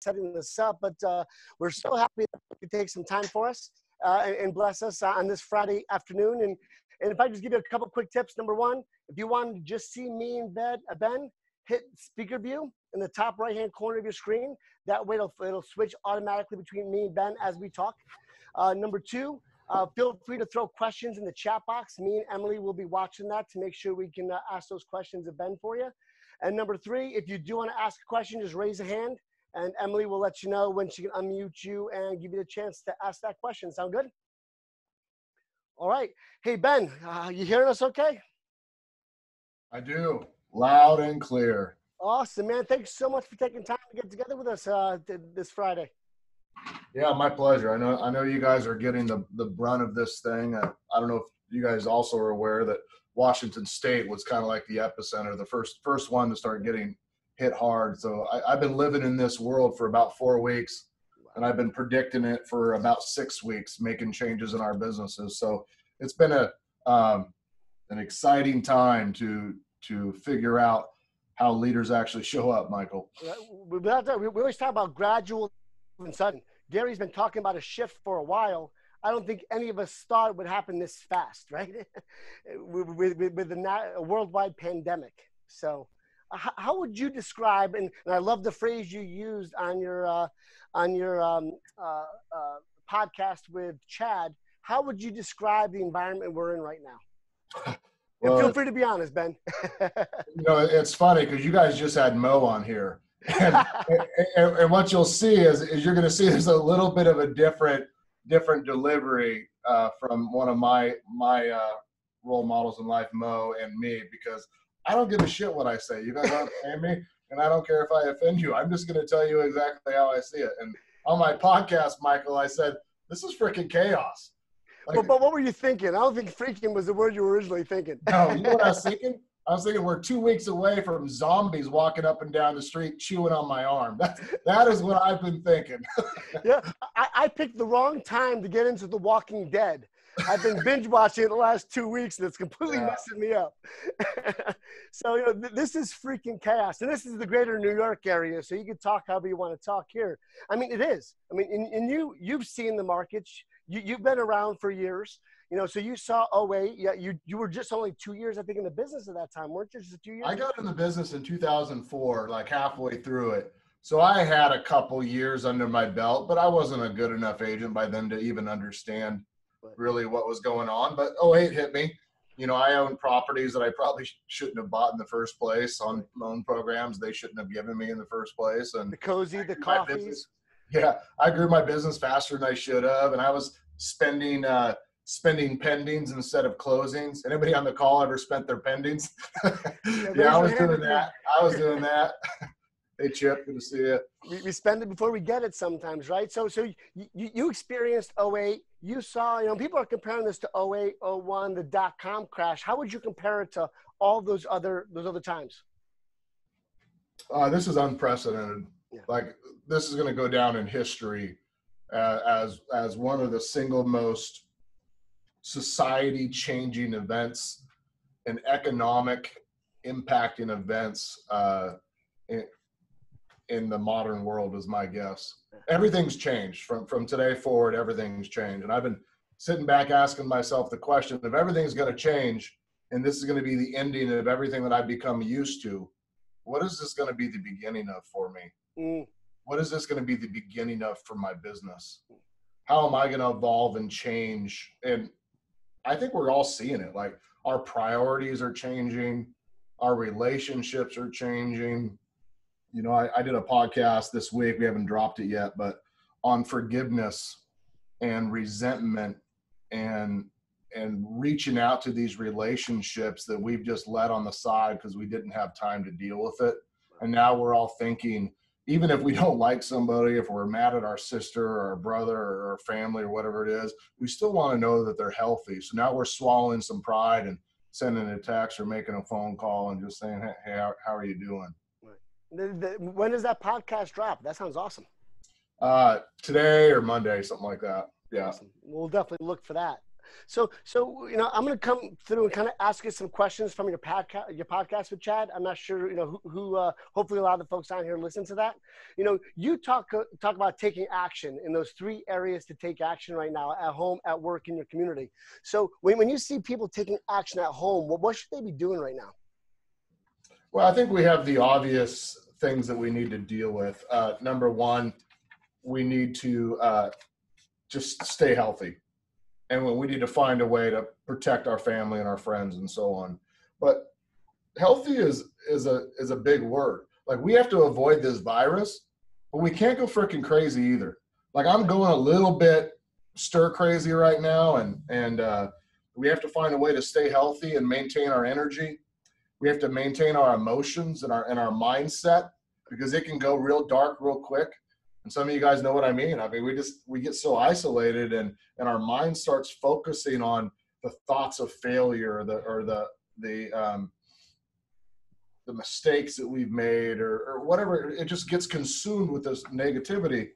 setting this up, but uh, we're so happy that you take some time for us uh, and, and, bless us on this Friday afternoon. And, and if I just give you a couple quick tips, number one, if you want to just see me in bed, uh, Ben, hit speaker view in the top right hand corner of your screen. That way it'll, it'll switch automatically between me and Ben as we talk. Uh, number two, uh, feel free to throw questions in the chat box. Me and Emily will be watching that to make sure we can uh, ask those questions of Ben for you. And number three, if you do want to ask a question, just raise a hand and Emily will let you know when she can unmute you and give you the chance to ask that question. Sound good? All right. Hey, Ben, uh, you hearing us okay? I do. Loud and clear. Awesome, man. Thanks so much for taking time to get together with us uh, this Friday. Yeah, my pleasure. I know I know you guys are getting the, the brunt of this thing. I, I don't know if you guys also are aware that Washington State was kind of like the epicenter, the first first one to start getting hit hard. So I, have been living in this world for about four weeks, and I've been predicting it for about six weeks, making changes in our businesses. So it's been a um, an exciting time to to figure out how leaders actually show up, Michael. We, we always talk about gradual and sudden. Gary's been talking about a shift for a while. I don't think any of us thought it would happen this fast, right? with, with, with a worldwide pandemic. So how would you describe and, and, i love the phrase you used on your uh, on your um, uh, uh, podcast with chad how would you describe the environment we're in right now? Well, feel free to be honest ben. You know it's funny because you guys just had mo on here. And, and, and, what you'll see is, is you're going to see there's a little bit of a different different delivery uh, from one of my my uh, role models in life mo and me because I don't give a shit what I say. You guys aren't paying me, and I don't care if I offend you. I'm just going to tell you exactly how I see it. And on my podcast, Michael, I said, this is freaking chaos. Like, but, but what were you thinking? I don't think freaking was the word you were originally thinking. No, you know what I was thinking? I was thinking we're two weeks away from zombies walking up and down the street chewing on my arm. That, that is what I've been thinking. yeah, I, I picked the wrong time to get into The Walking Dead. I've been binge watching it the last two weeks, and it's completely yeah. messing me up. so you know, th- this is freaking chaos, and this is the greater New York area. So you can talk however you want to talk here. I mean, it is. I mean, and, and you you've seen the markets. You you've been around for years. You know, so you saw 08. Yeah, you you were just only two years, I think, in the business at that time, weren't you? Just two years. I got in the business in 2004, like halfway through it. So I had a couple years under my belt, but I wasn't a good enough agent by then to even understand really what was going on. But 08 hit me. You know, I own properties that I probably shouldn't have bought in the first place on loan programs they shouldn't have given me in the first place. And the cozy, the coffees. Yeah, I grew my business faster than I should have, and I was spending uh, spending pendings instead of closings. Anybody on the call ever spent their pendings? yeah, yeah I was doing that. I was doing that. Hey Chip, good to see you. We, we spend it before we get it sometimes, right? So so you, you experienced 08. You saw, you know, people are comparing this to 08, 01, the dot com crash. How would you compare it to all those other those other times? Uh, this is unprecedented. Yeah. Like this is going to go down in history uh, as as one of the single most society changing events and economic impacting events uh, in the modern world is my guess. Everything's changed from from today forward. Everything's changed, and I've been sitting back asking myself the question: if everything's going to change, and this is going to be the ending of everything that I've become used to, what is this going to be the beginning of for me? Mm. What is this going to be the beginning of for my business? How am I going to evolve and change? And I think we're all seeing it. Like our priorities are changing, our relationships are changing you know, I, I did a podcast this week. We haven't dropped it yet, but on forgiveness and resentment and and reaching out to these relationships that we've just let on the side because we didn't have time to deal with it. And now we're all thinking, even if we don't like somebody, if we're mad at our sister or our brother or our family or whatever it is, we still want to know that they're healthy. So now we're swallowing some pride and sending a text or making a phone call and just saying, hey, how, how are you doing? The, the, when does that podcast drop? That sounds awesome. Uh, today or Monday, something like that. Yeah. Awesome. We'll definitely look for that. So, so you know, I'm going to come through and kind of ask you some questions from your podcast, your podcast with Chad. I'm not sure, you know, who. who uh, hopefully, a lot of the folks on here listen to that. You know, you talk uh, talk about taking action in those three areas to take action right now: at home, at work, in your community. So, when when you see people taking action at home, what what should they be doing right now? Well, I think we have the obvious things that we need to deal with. Uh, number one, we need to uh, just stay healthy. And we need to find a way to protect our family and our friends and so on. But healthy is is a is a big word. Like we have to avoid this virus but we can't go freaking crazy either. Like i'm going a little bit stir crazy right now and and uh, we have to find a way to stay healthy and maintain our energy we have to maintain our emotions and our and our mindset because it can go real dark real quick and some of you guys know what I mean. I mean, we just we get so isolated, and and our mind starts focusing on the thoughts of failure, or the or the the um, the mistakes that we've made, or or whatever. It just gets consumed with this negativity.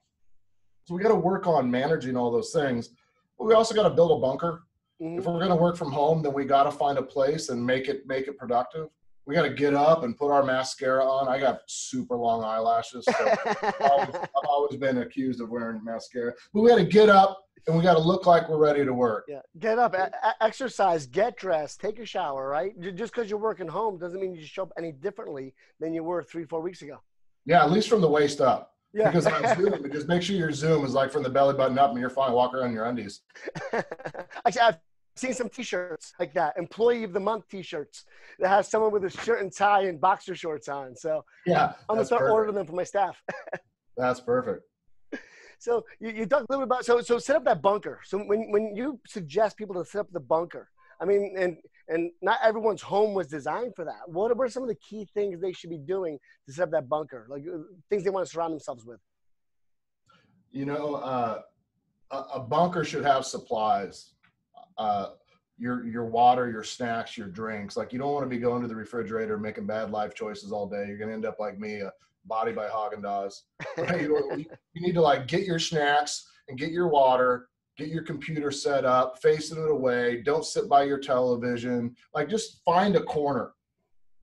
So we got to work on managing all those things. But we also got to build a bunker. Mm-hmm. If we're going to work from home, then we got to find a place and make it make it productive we got to get up and put our mascara on. I got super long eyelashes. So I've, always, I've, always, been accused of wearing mascara. But we got to get up and we got to look like we're ready to work. Yeah, get up, a- exercise, get dressed, take a shower. Right? Just because you're working home doesn't mean you show up any differently than you were three, four weeks ago. Yeah, at least from the waist up. Yeah. Because on Zoom, because make sure your Zoom is like from the belly button up and you're fine. Walk around in your undies. Actually, I've seen some T-shirts like that, Employee of the Month T-shirts that has someone with a shirt and tie and boxer shorts on. So yeah, I'm gonna start perfect. ordering them for my staff. that's perfect. So you, you talked a little bit about so so set up that bunker. So when when you suggest people to set up the bunker, I mean, and and not everyone's home was designed for that. What are some of the key things they should be doing to set up that bunker? Like uh, things they want to surround themselves with. You know, uh, a, a bunker should have supplies uh, your your water, your snacks, your drinks. Like you don't want to be going to the refrigerator making bad life choices all day. You're gonna end up like me, a body by Haagen Dazs. you, you need to like get your snacks and get your water, get your computer set up, facing it away. Don't sit by your television. Like just find a corner.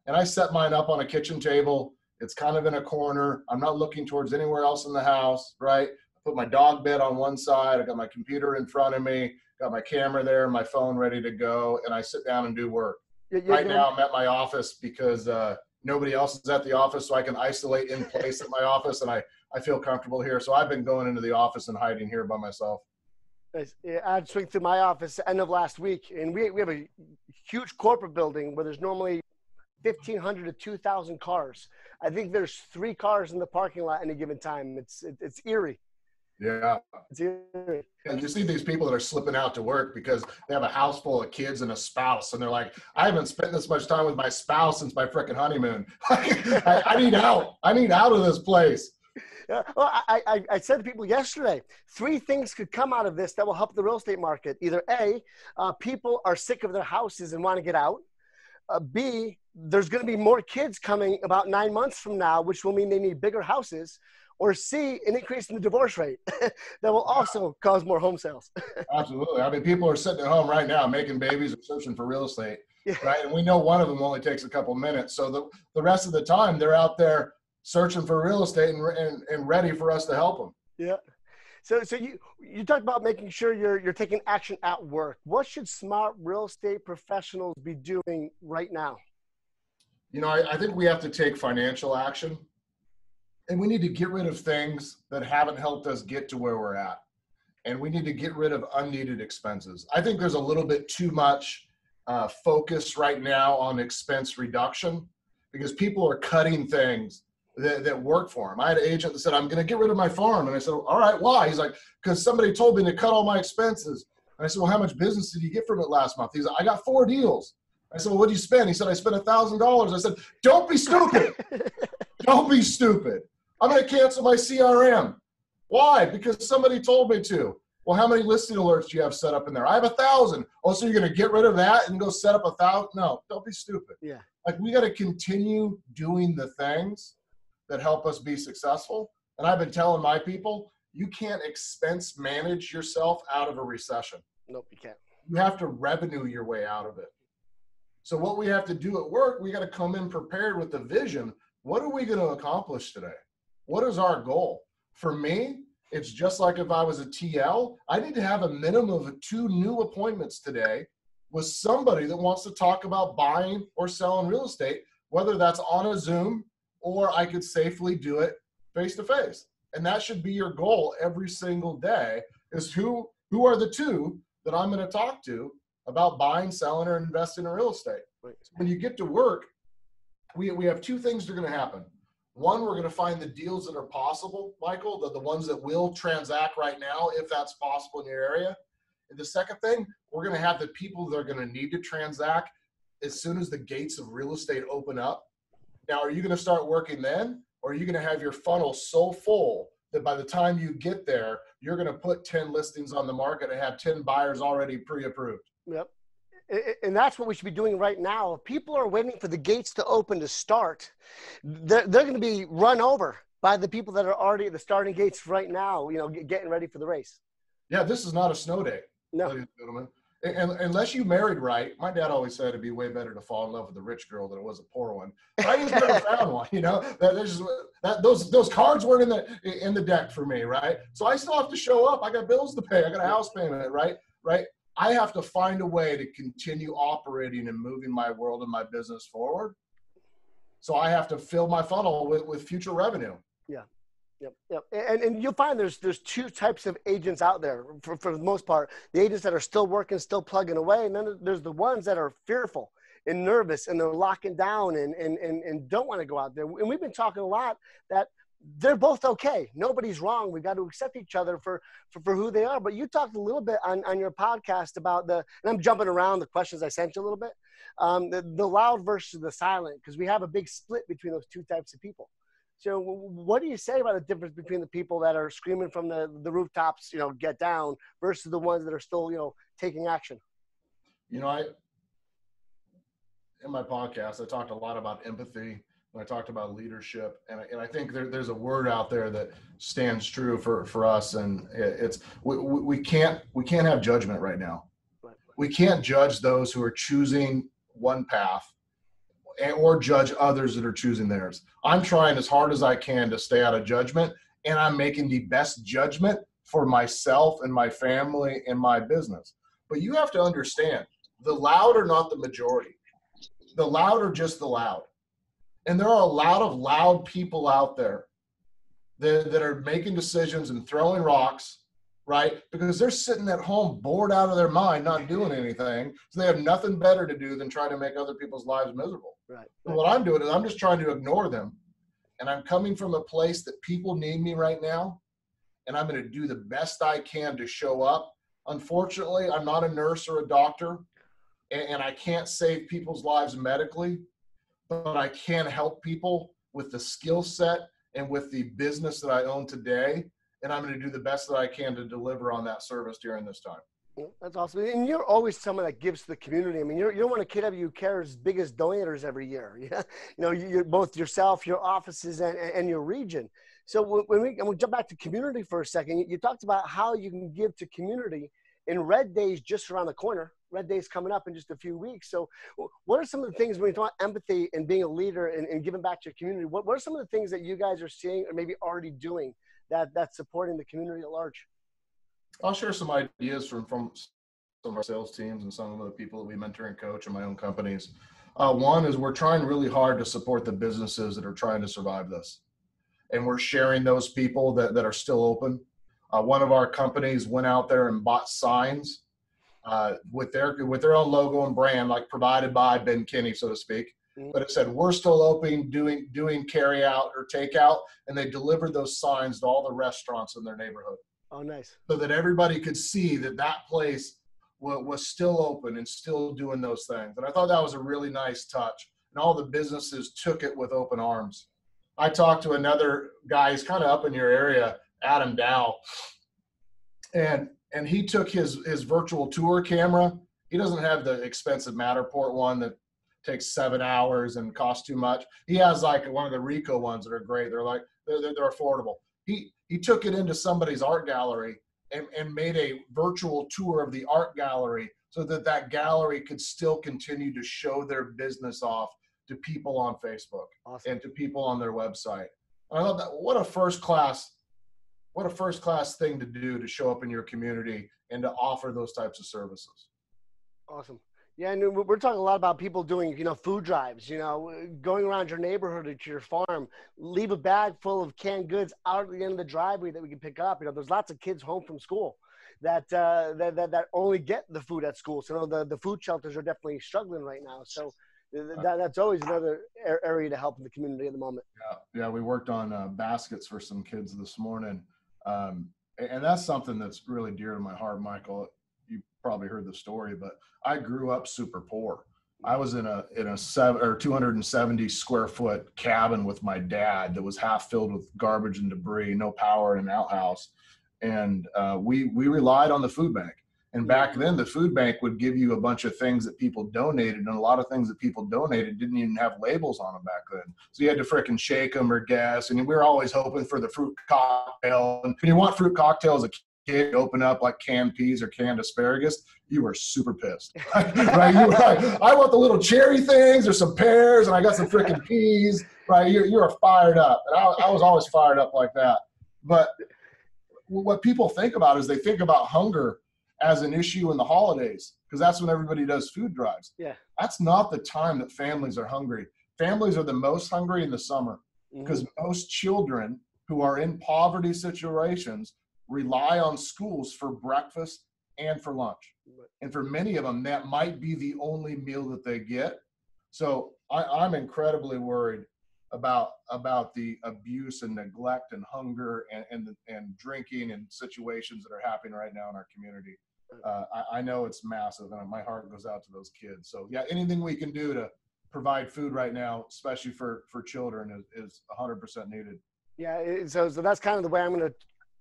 And I set mine up on a kitchen table. It's kind of in a corner. I'm not looking towards anywhere else in the house, right? I put my dog bed on one side. I got my computer in front of me got my camera there, my phone ready to go, and I sit down and do work. Yeah, yeah, right now, I'm at my office because uh, nobody else is at the office, so I can isolate in place at my office, and I I feel comfortable here. So I've been going into the office and hiding here by myself. I'd swing through my office end of last week, and we we have a huge corporate building where there's normally 1,500 to 2,000 cars. I think there's three cars in the parking lot at any given time. It's it, it's eerie. Yeah. And you see these people that are slipping out to work because they have a house full of kids and a spouse, and they're like, "I haven't spent this much time with my spouse since my freaking honeymoon. I, I, need out. I need out of this place." Yeah. Well, I, I, I said to people yesterday, three things could come out of this that will help the real estate market. Either A, uh, people are sick of their houses and want to get out. Uh, B, there's going to be more kids coming about nine months from now, which will mean they need bigger houses or C, an increase in the divorce rate that will also cause more home sales. Absolutely. I mean, people are sitting at home right now making babies or searching for real estate, yeah. right? And we know one of them only takes a couple minutes. So the, the rest of the time, they're out there searching for real estate and, and, and ready for us to help them. Yeah. So, so you you talked about making sure you're you're taking action at work. What should smart real estate professionals be doing right now? You know, I, I think we have to take financial action and we need to get rid of things that haven't helped us get to where we're at and we need to get rid of unneeded expenses i think there's a little bit too much uh, focus right now on expense reduction because people are cutting things that, that work for them i had an agent that said i'm going to get rid of my farm and i said all right why he's like because somebody told me to cut all my expenses and i said well how much business did you get from it last month he's like i got four deals I said, well, what did you spend? He said, I spent a thousand dollars. I said, don't be stupid. don't be stupid. I'm going to cancel my CRM. Why? Because somebody told me to. Well, how many listing alerts do you have set up in there? I have a thousand. Oh, so you're going to get rid of that and go set up a thousand? No, don't be stupid. Yeah. Like we got to continue doing the things that help us be successful. And I've been telling my people, you can't expense manage yourself out of a recession. Nope, you can't. You have to revenue your way out of it. So what we have to do at work, we got to come in prepared with the vision. What are we going to accomplish today? What is our goal? For me, it's just like if I was a TL, I need to have a minimum of two new appointments today with somebody that wants to talk about buying or selling real estate, whether that's on a Zoom or I could safely do it face to face. And that should be your goal every single day is who who are the two that I'm going to talk to about buying, selling, or investing in real estate. When you get to work, we, we have two things that are going to happen. One, we're going to find the deals that are possible, Michael, the, the ones that will transact right now, if that's possible in your area. And the second thing, we're going to have the people that are going to need to transact as soon as the gates of real estate open up. Now, are you going to start working then? Or are you going to have your funnel so full that by the time you get there, you're going to put 10 listings on the market and have 10 buyers already pre approved? Yep. And that's what we should be doing right now. If people are waiting for the gates to open to start, they're, they're going to be run over by the people that are already at the starting gates right now, you know, getting ready for the race. Yeah, this is not a snow day, no. ladies and gentlemen. And, unless you married right, my dad always said it'd be way better to fall in love with a rich girl than it was a poor one. But I just never found one, you know. That, just, that those those cards weren't in the in the deck for me, right? So I still have to show up. I got bills to pay. I got a house payment, right? Right. I have to find a way to continue operating and moving my world and my business forward. So I have to fill my funnel with, with future revenue. Yeah. Yep, yep. And, and you'll find there's there's two types of agents out there for, for the most part. The agents that are still working, still plugging away, and then there's the ones that are fearful and nervous and they're locking down and, and, and, and don't want to go out there. And we've been talking a lot that they're both okay. Nobody's wrong. We've got to accept each other for, for, for who they are. But you talked a little bit on, on your podcast about the, and I'm jumping around the questions I sent you a little bit, um, the, the loud versus the silent, because we have a big split between those two types of people. So what do you say about the difference between the people that are screaming from the, the rooftops, you know, get down versus the ones that are still, you know, taking action? You know, I, in my podcast, I talked a lot about empathy I talked about leadership, and, and I think there, there's a word out there that stands true for, for us, and it's we, we can't we can't have judgment right now. We can't judge those who are choosing one path, or judge others that are choosing theirs. I'm trying as hard as I can to stay out of judgment, and I'm making the best judgment for myself and my family and my business. But you have to understand, the loud are not the majority. The loud are just the loud and there are a lot of loud people out there that, that are making decisions and throwing rocks, right? Because they're sitting at home bored out of their mind, not doing anything. So they have nothing better to do than try to make other people's lives miserable. Right. So what I'm doing is I'm just trying to ignore them. And I'm coming from a place that people need me right now. And I'm going to do the best I can to show up. Unfortunately, I'm not a nurse or a doctor, and, and I can't save people's lives medically but I can help people with the skill set and with the business that I own today. And I'm going to do the best that I can to deliver on that service during this time. That's awesome. And you're always someone that gives to the community. I mean, you're, you're one of KW Care's biggest donors every year. You know, you're both yourself, your offices, and, and your region. So when we, and we jump back to community for a second, you talked about how you can give to community in Red Days just around the corner. Red Day's coming up in just a few weeks. So, what are some of the things when you talk empathy and being a leader and, and giving back to your community? What, what are some of the things that you guys are seeing or maybe already doing that that's supporting the community at large? I'll share some ideas from from some of our sales teams and some of the people that we mentor and coach in my own companies. Uh, one is we're trying really hard to support the businesses that are trying to survive this, and we're sharing those people that that are still open. Uh, one of our companies went out there and bought signs uh, with their with their own logo and brand, like provided by Ben Kinney, so to speak. Mm-hmm. But it said we're still open, doing doing carry out or takeout, and they delivered those signs to all the restaurants in their neighborhood. Oh, nice! So that everybody could see that that place was, was still open and still doing those things. And I thought that was a really nice touch. And all the businesses took it with open arms. I talked to another guy, he's kind of up in your area, Adam Dow, and and he took his his virtual tour camera. He doesn't have the expensive Matterport one that takes seven hours and costs too much. He has like one of the Ricoh ones that are great. They're like they're, they're, affordable. He he took it into somebody's art gallery and, and made a virtual tour of the art gallery so that that gallery could still continue to show their business off to people on Facebook awesome. and to people on their website. I thought that what a first class, what a first class thing to do to show up in your community and to offer those types of services. Awesome. Yeah, and we're talking a lot about people doing, you know, food drives. You know, going around your neighborhood or to your farm, leave a bag full of canned goods out at the end of the driveway that we can pick up. You know, there's lots of kids home from school that uh, that, that, that only get the food at school. So you know, the the food shelters are definitely struggling right now. So that, that's always another area to help the community at the moment. Yeah, yeah. We worked on uh, baskets for some kids this morning, um, and that's something that's really dear to my heart, Michael you probably heard the story, but I grew up super poor. I was in a in a seven or 270 square foot cabin with my dad that was half filled with garbage and debris, no power, and an outhouse, and uh, we we relied on the food bank. And back then, the food bank would give you a bunch of things that people donated, and a lot of things that people donated didn't even have labels on them back then. So you had to fricking shake them or guess. And we were always hoping for the fruit cocktail. And when you want fruit cocktails, a kid open up like canned peas or canned asparagus, you were super pissed. right? You were like, I want the little cherry things or some pears, and I got some freaking peas. Right? You you are fired up, and I, I was always fired up like that. But what people think about is they think about hunger as an issue in the holidays because that's when everybody does food drives. Yeah. That's not the time that families are hungry. Families are the most hungry in the summer because mm-hmm. most children who are in poverty situations rely on schools for breakfast and for lunch. And for many of them, that might be the only meal that they get. So I, am incredibly worried about about the abuse and neglect and hunger and and, and drinking and situations that are happening right now in our community. Uh, I, I know it's massive, and my heart goes out to those kids. So yeah, anything we can do to provide food right now, especially for for children, is, is 100% needed. Yeah, so so that's kind of the way I'm going to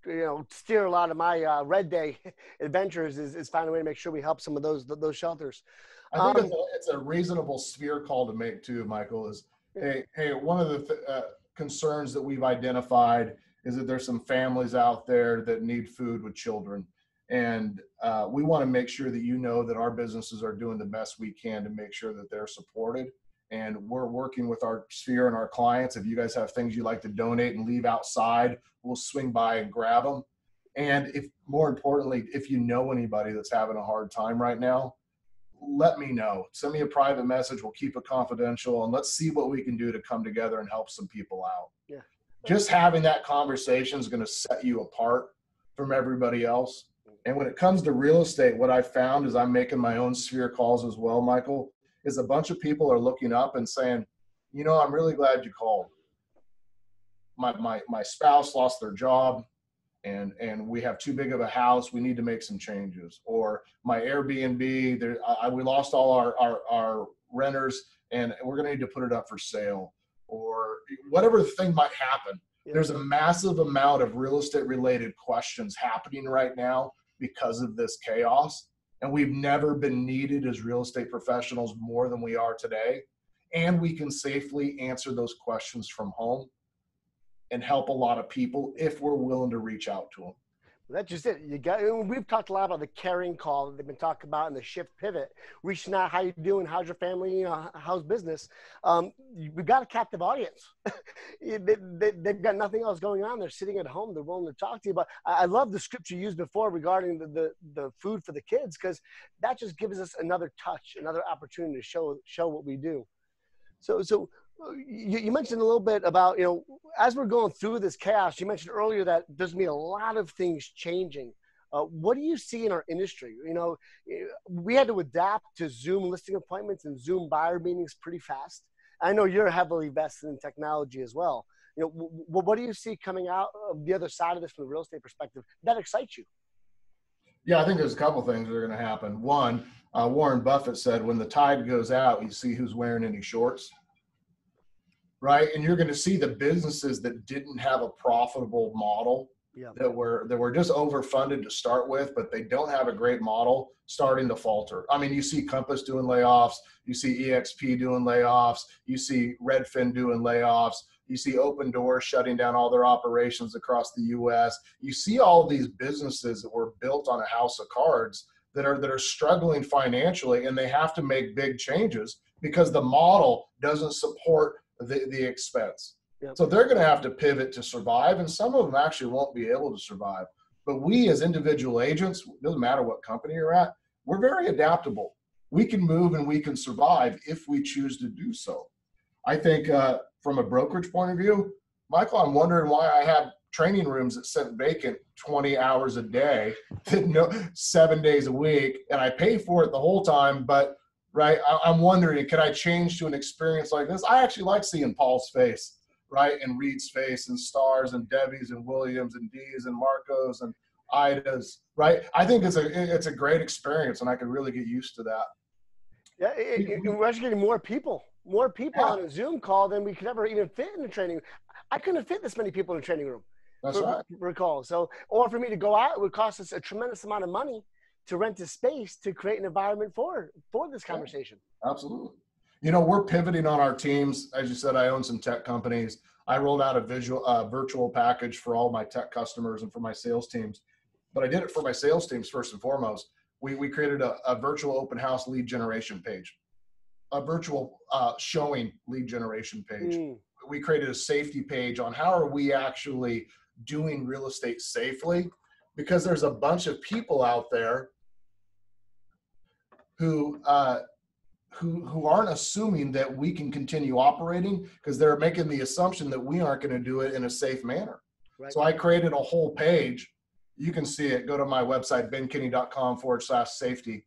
you know steer a lot of my uh, red day adventures is, is find a way to make sure we help some of those those shelters i think um, it's, a, it's, a, reasonable sphere call to make too michael is hey hey one of the th- uh, concerns that we've identified is that there's some families out there that need food with children and uh, we want to make sure that you know that our businesses are doing the best we can to make sure that they're supported and we're working with our sphere and our clients. If you guys have things you'd like to donate and leave outside, we'll swing by and grab them. And if more importantly, if you know anybody that's having a hard time right now, let me know. Send me a private message. We'll keep it confidential and let's see what we can do to come together and help some people out. Yeah. Just having that conversation is going to set you apart from everybody else. And when it comes to real estate, what I found is I'm making my own sphere calls as well, Michael is a bunch of people are looking up and saying, you know, I'm really glad you called. My, my, my spouse lost their job and, and we have too big of a house. We need to make some changes. Or my Airbnb, there, I, we lost all our, our, our renters and we're going to need to put it up for sale or whatever thing might happen. There's a massive amount of real estate related questions happening right now because of this chaos and we've never been needed as real estate professionals more than we are today. And we can safely answer those questions from home and help a lot of people if we're willing to reach out to them. That's just it. You got. We've talked a lot about the caring call that they've been talking about and the shift pivot, reaching out. How you doing? How's your family? You know, how's business? Um, we've got a captive audience. they, they, they've got nothing else going on. They're sitting at home. They're willing to talk to you. But I, I love the script you used before regarding the the, the food for the kids because that just gives us another touch, another opportunity to show show what we do. So so you, you, mentioned a little bit about you know as we're going through this chaos you mentioned earlier that there's going to be a lot of things changing. Uh, what do you see in our industry? You know we had to adapt to zoom listing appointments and zoom buyer meetings pretty fast. I know you're heavily vested in technology as well. You know w- what do you see coming out of the other side of this from the real estate perspective that excites you? Yeah i think there's a couple things that are going to happen. One uh, warren buffett said when the tide goes out you see who's wearing any shorts right? And you're going to see the businesses that didn't have a profitable model yeah. that were that were just overfunded to start with, but they don't have a great model starting to falter. I mean, you see Compass doing layoffs, you see EXP doing layoffs, you see Redfin doing layoffs. You see Opendoor shutting down all their operations across the U.S. You see all these businesses that were built on a house of cards that are that are struggling financially, and they have to make big changes because the model doesn't support the, the expense. Yep. So they're going to have to pivot to survive, and some of them actually won't be able to survive. But we, as individual agents, doesn't matter what company you're at, we're very adaptable. We can move and we can survive if we choose to do so. I think uh, from a brokerage point of view, Michael, I'm wondering why I have training rooms that sit vacant 20 hours a day, no, seven days a week, and I pay for it the whole time. But right, I, am wondering, could I change to an experience like this? I actually like seeing Paul's face, right, and Reed's face, and Stars, and Debbie's, and Williams, and D's, and Marcos, and Ida's, right? I think it's a it's a great experience, and I could really get used to that. Yeah, it, it, we're actually getting more people more people yeah. on a Zoom call than we could ever even fit in the training. I couldn't fit this many people in a training room. That's for, right. Recall. So, or for me to go out, it would cost us a tremendous amount of money to rent a space to create an environment for for this conversation. Yeah, absolutely. You know, we're pivoting on our teams. As you said, I own some tech companies. I rolled out a visual uh, virtual package for all my tech customers and for my sales teams. But I did it for my sales teams first and foremost. We we created a, a virtual open house lead generation page a virtual uh, showing lead generation page. Mm. We created a safety page on how are we actually doing real estate safely because there's a bunch of people out there who uh, who who aren't assuming that we can continue operating because they're making the assumption that we aren't going to do it in a safe manner. Right. So I created a whole page. You can see it. Go to my website, benkinney.com forward slash safety.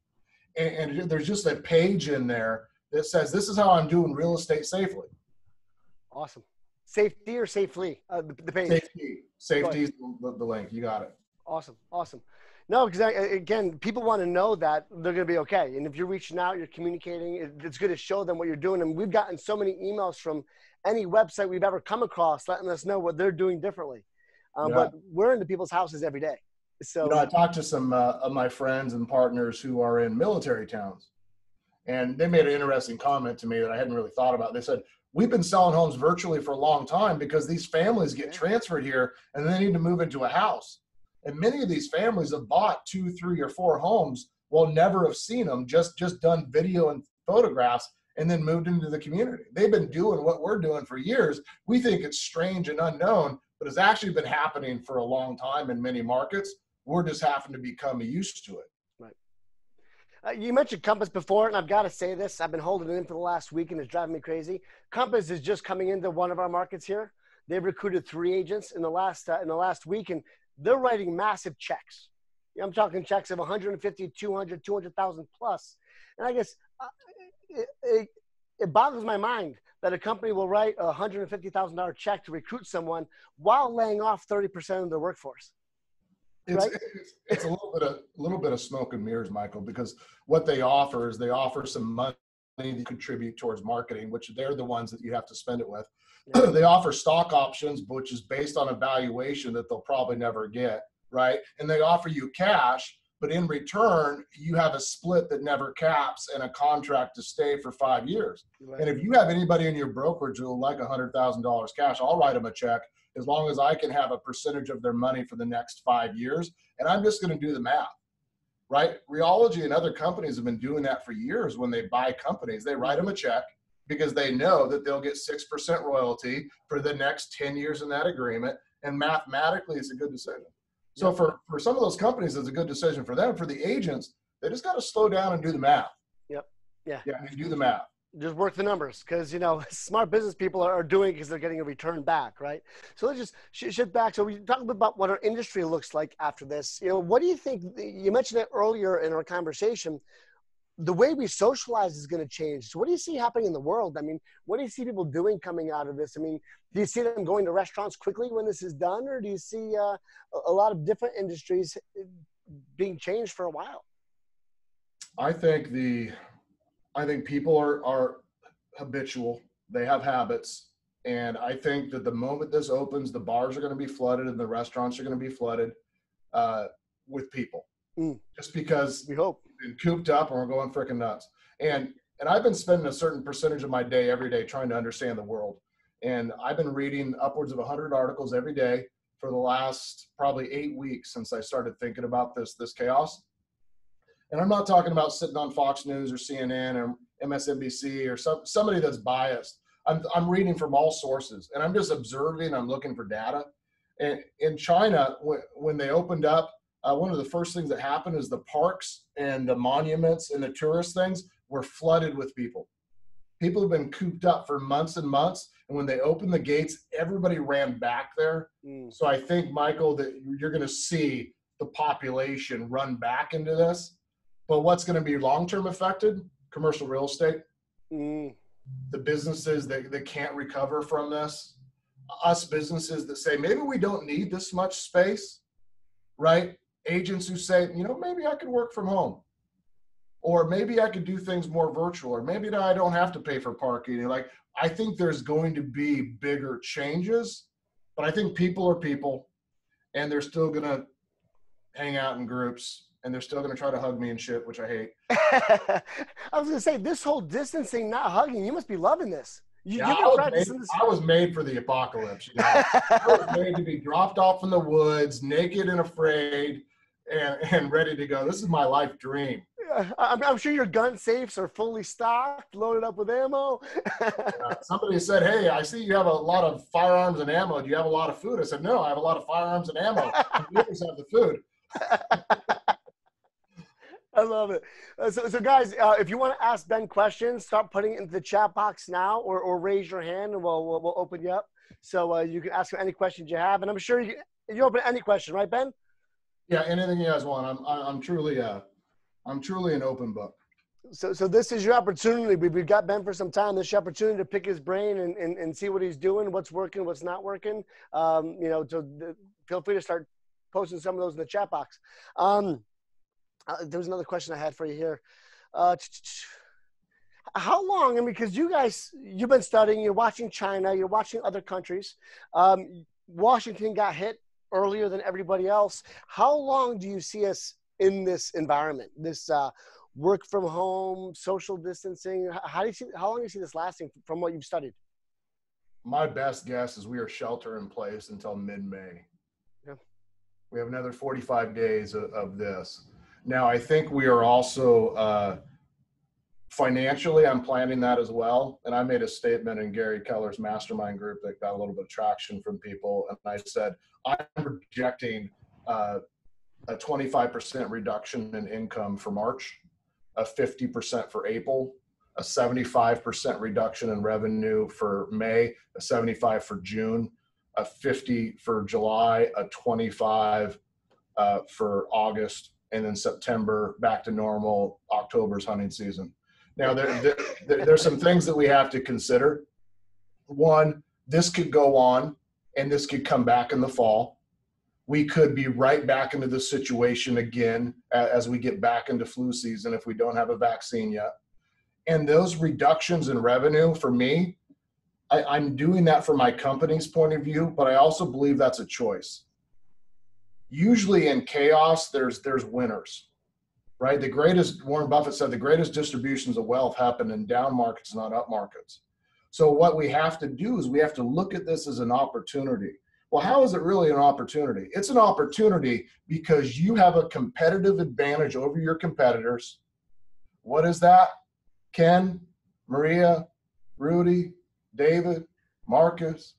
And, and there's just a page in there that says this is how I'm doing real estate safely. Awesome. Safety or safely? Uh, the, the page. Safety. Safety is the, the, link. You got it. Awesome. Awesome. No, because again, people want to know that they're going to be okay. And if you're reaching out, you're communicating, it's good to show them what you're doing. And we've gotten so many emails from any website we've ever come across letting us know what they're doing differently. Um, yeah. But we're into people's houses every day. So, you know, I talked to some uh, of my friends and partners who are in military towns and they made an interesting comment to me that I hadn't really thought about. They said, We've been selling homes virtually for a long time because these families get transferred here and they need to move into a house. And many of these families have bought two, three, or four homes will never have seen them, just just done video and photographs and then moved into the community. They've been doing what we're doing for years. We think it's strange and unknown, but it's actually been happening for a long time in many markets. We're just having to become used to it. Uh, you mentioned Compass before, and I've got to say this. I've been holding it in for the last week, and it's driving me crazy. Compass is just coming into one of our markets here. They've recruited three agents in the last uh, in the last week, and they're writing massive checks. I'm talking checks of 150, 200, 200,000 plus. And I guess uh, it, it, it boggles my mind that a company will write a $150,000 check to recruit someone while laying off 30% of their workforce. It's, right? it's, it's, a little bit of a little bit of smoke and mirrors, Michael, because what they offer is they offer some money to contribute towards marketing, which they're the ones that you have to spend it with. Yeah. they offer stock options, which is based on a valuation that they'll probably never get, right? And they offer you cash, but in return, you have a split that never caps and a contract to stay for five years. Right. And if you have anybody in your brokerage who'll like a hundred thousand dollars cash, I'll write them a check as long as I can have a percentage of their money for the next five years. And I'm just going to do the math, right? Realogy and other companies have been doing that for years when they buy companies. They write them a check because they know that they'll get 6% royalty for the next 10 years in that agreement. And mathematically, it's a good decision. So for, for some of those companies, it's a good decision for them. For the agents, they just got to slow down and do the math. Yep. Yeah. Yeah. Do the math just work the numbers because you know smart business people are, doing because they're getting a return back right so let's just sh- shift back so we talk a bit about what our industry looks like after this you know what do you think you mentioned it earlier in our conversation the way we socialize is going to change so what do you see happening in the world i mean what do you see people doing coming out of this i mean do you see them going to restaurants quickly when this is done or do you see uh, a lot of different industries uh, being changed for a while i think the I think people are are habitual. They have habits, and I think that the moment this opens, the bars are going to be flooded and the restaurants are going to be flooded uh, with people. Mm. Just because we hope been cooped up and we're going freaking nuts. And and I've been spending a certain percentage of my day every day trying to understand the world. And I've been reading upwards of 100 articles every day for the last probably eight weeks since I started thinking about this this chaos. And I'm not talking about sitting on Fox News or CNN or MSNBC or some, somebody that's biased. I'm, I'm reading from all sources and I'm just observing, I'm looking for data. And in China, when, when they opened up, uh, one of the first things that happened is the parks and the monuments and the tourist things were flooded with people. People have been cooped up for months and months. And when they opened the gates, everybody ran back there. Mm. So I think, Michael, that you're going to see the population run back into this. But what's going to be long term affected? Commercial real estate. Mm. The businesses that, that can't recover from this. Us businesses that say, maybe we don't need this much space, right? Agents who say, you know, maybe I could work from home or maybe I could do things more virtual, or maybe I don't have to pay for parking. Like I think there's going to be bigger changes, but I think people are people, and they're still gonna hang out in groups, and they're still gonna try to hug me and shit, which I hate. I was gonna say this whole distancing, not hugging. You must be loving this. You, yeah, I, was made, I, was made, for the apocalypse. You know? I was made to be dropped off in the woods, naked and afraid, and, and ready to go. This is my life dream. I'm, I'm, sure your gun safes are fully stocked, loaded up with ammo. uh, somebody said, "Hey, I see you have a lot of firearms and ammo. Do you have a lot of food?" I said, "No, I have a lot of firearms and ammo. you just have the food." I love it. Uh, so, so guys, uh, if you want to ask Ben questions, start putting it into the chat box now, or, or raise your hand, and we'll we'll, we'll open you up so uh, you can ask him any questions you have. And I'm sure you you open any question, right, Ben? Yeah, anything you guys want. I'm I'm truly uh I'm truly an open book. So, so this is your opportunity. We've, we've got Ben for some time. This is your opportunity to pick his brain and, and, and see what he's doing, what's working, what's not working. Um, you know, so the, feel free to start posting some of those in the chat box. Um, uh, there was another question I had for you here. Uh, how long? I mean, because you guys, you've been studying, you're watching China, you're watching other countries. Um, Washington got hit earlier than everybody else. How long do you see us in this environment, this uh, work from home, social distancing? How do you see? How long do you see this lasting from what you've studied? My best guess is we are shelter in place until mid-May. Yeah. We have another 45 days of, of this. Now, I think we are also uh, financially. I'm planning that as well, and I made a statement in Gary Keller's mastermind group that got a little bit of traction from people, and I said I'm projecting. Uh, a 25% reduction in income for March, a 50% for April, a 75% reduction in revenue for May, a 75 for June, a 50 for July, a 25 uh, for August, and then September back to normal. October's hunting season. Now there, there, there's some things that we have to consider. One, this could go on, and this could come back in the fall we could be right back into the situation again as we get back into flu season if we don't have a vaccine yet. And those reductions in revenue for me, I, am doing that from my company's point of view, but I also believe that's a choice. Usually in chaos, there's there's winners, right? The greatest Warren Buffett said the greatest distributions of wealth happen in down markets, not up markets. So what we have to do is we have to look at this as an opportunity well, how is it really an opportunity? It's an opportunity because you have a competitive advantage over your competitors. What is that? Ken, Maria, Rudy, David, Marcus,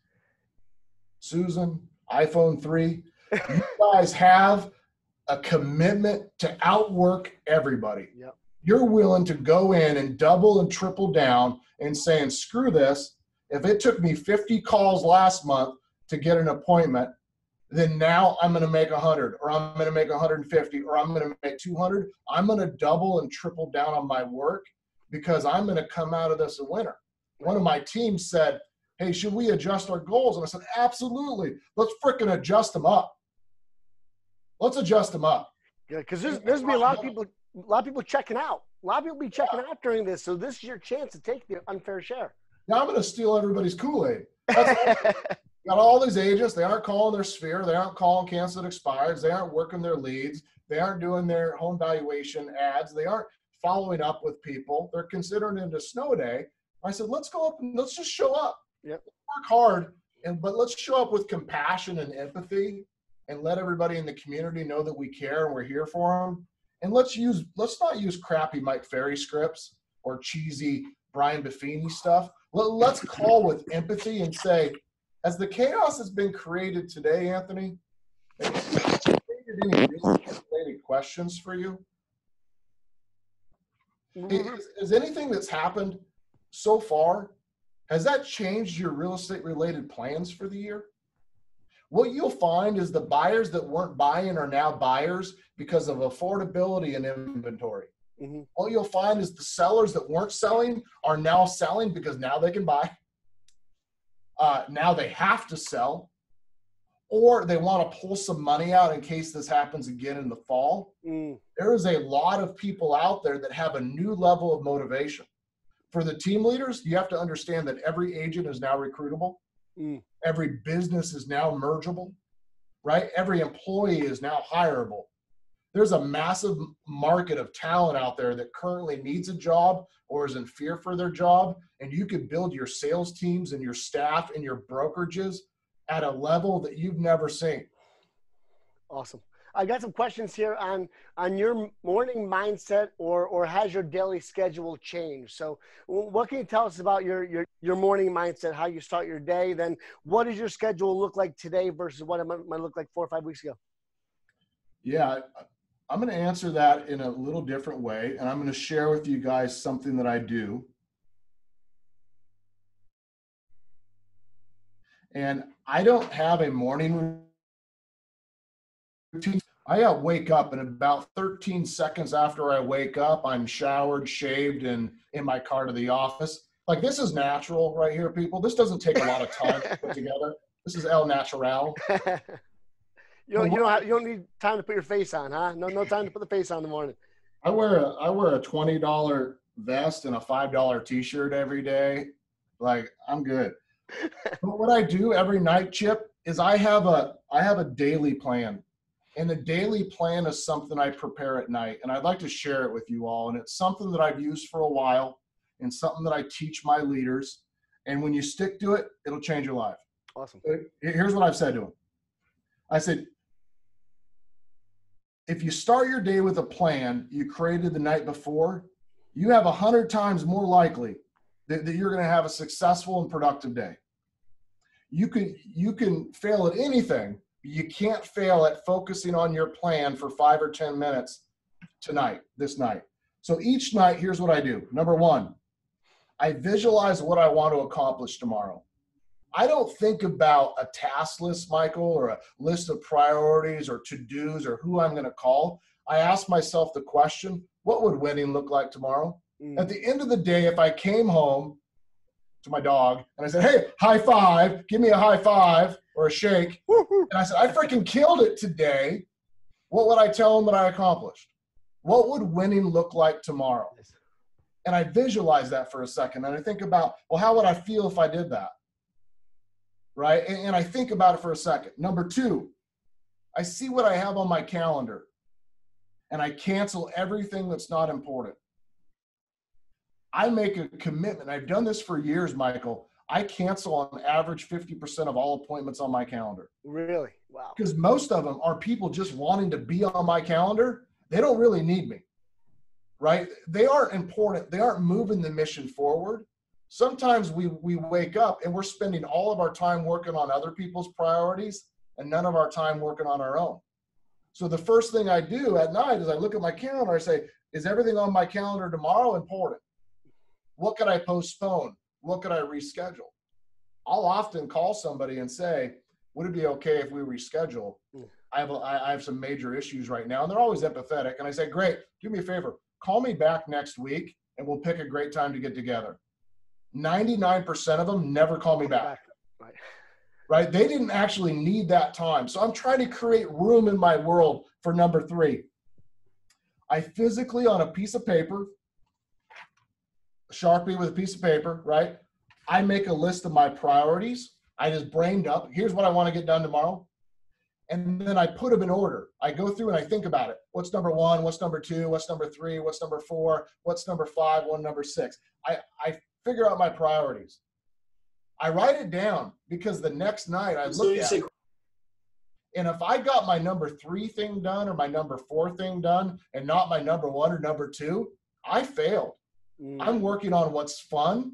Susan, iPhone 3. you guys have a commitment to outwork everybody. Yep. You're willing to go in and double and triple down and saying, screw this. If it took me 50 calls last month to get an appointment, then now I'm going to make 100 or I'm going to make 150 or I'm going to make 200. I'm going to double and triple down on my work because I'm going to come out of this a winner. One of my teams said, Hey, should we adjust our goals? And I said, Absolutely. Let's freaking adjust them up. Let's adjust them up. Yeah, because there's there's be a lot of people a lot of people checking out. A lot of people be checking yeah. out during this. So this is your chance to take the unfair share. Now I'm going to steal everybody's Kool-Aid. got all these agents. They aren't calling their sphere. They aren't calling canceled expires. They aren't working their leads. They aren't doing their home valuation ads. They aren't following up with people. They're considering it a snow day. I said, let's go up and let's just show up. Yep. work hard, and but let's show up with compassion and empathy, and let everybody in the community know that we care and we're here for them. And let's use let's not use crappy Mike Ferry scripts or cheesy Brian Buffini stuff. Let, us call with empathy and say, as the chaos has been created today, Anthony, any related questions for you? Mm-hmm. Is, is anything that's happened so far, has that changed your real estate related plans for the year? What you'll find is the buyers that weren't buying are now buyers because of affordability and inventory. Mm-hmm. What you'll find is the sellers that weren't selling are now selling because now they can buy. Uh, now they have to sell or they want to pull some money out in case this happens again in the fall. Mm. There is a lot of people out there that have a new level of motivation. For the team leaders, you have to understand that every agent is now recruitable. Mm. Every business is now mergeable, right? Every employee is now hireable. There's a massive market of talent out there that currently needs a job or is in fear for their job. And you could build your sales teams and your staff and your brokerages at a level that you've never seen. Awesome. I got some questions here on on your morning mindset, or or has your daily schedule changed? So, what can you tell us about your your your morning mindset? How you start your day? Then, what does your schedule look like today versus what it might look like four or five weeks ago? Yeah, I'm going to answer that in a little different way, and I'm going to share with you guys something that I do And I don't have a morning. I uh, wake up, and about 13 seconds after I wake up, I'm showered, shaved, and in my car to the office. Like this is natural right here, people. This doesn't take a lot of time to put together. This is El Natural. you don't, you don't, have, you don't need time to put your face on, huh? No, no time to put the face on in the morning. I wear a I wear a twenty dollar vest and a five dollar t shirt every day. Like I'm good but what I do every night, Chip, is I have a I have a daily plan. And the daily plan is something I prepare at night. And I'd like to share it with you all. And it's something that I've used for a while and something that I teach my leaders. And when you stick to it, it'll change your life. Awesome. Here's what I've said to them. I said, if you start your day with a plan you created the night before, you have a hundred times more likely that, that you're going to have a successful and productive day. You can you can fail at anything, you can't fail at focusing on your plan for five or ten minutes tonight, this night. So each night, here's what I do. Number one, I visualize what I want to accomplish tomorrow. I don't think about a task list, Michael, or a list of priorities or to dos or who I'm going to call. I ask myself the question what would winning look like tomorrow? Mm. At the end of the day, if I came home to my dog and I said, Hey, high five, give me a high five or a shake. and I said, I freaking killed it today. What would I tell him that I accomplished? What would winning look like tomorrow? And I visualize that for a second and I think about, well, how would I feel if I did that? Right? And, and I think about it for a second. Number two, I see what I have on my calendar and I cancel everything that's not important. I make a commitment. I've done this for years, Michael. I cancel on average 50% of all appointments on my calendar. Really? Wow. Because most of them are people just wanting to be on my calendar. They don't really need me, right? They aren't important. They aren't moving the mission forward. Sometimes we, we wake up and we're spending all of our time working on other people's priorities and none of our time working on our own. So the first thing I do at night is I look at my calendar. I say, is everything on my calendar tomorrow important? What could I postpone? What could I reschedule? I'll often call somebody and say, would it be okay if we reschedule? Hmm. I have, a, I have some major issues right now. And they're always empathetic. And I say, great, do me a favor, call me back next week and we'll pick a great time to get together. 99% of them never call me back. Right. right? They didn't actually need that time. So I'm trying to create room in my world for number three. I physically, on a piece of paper, Sharpie with a piece of paper, right? I make a list of my priorities. I just brained up. Here's what I want to get done tomorrow. And then I put them in order. I go through and I think about it. What's number one? What's number two? What's number three? What's number four? What's number five? One number six. I, I figure out my priorities. I write it down because the next night I look at it. And if I got my number three thing done or my number four thing done and not my number one or number two, I failed. Mm. I'm working on what's fun,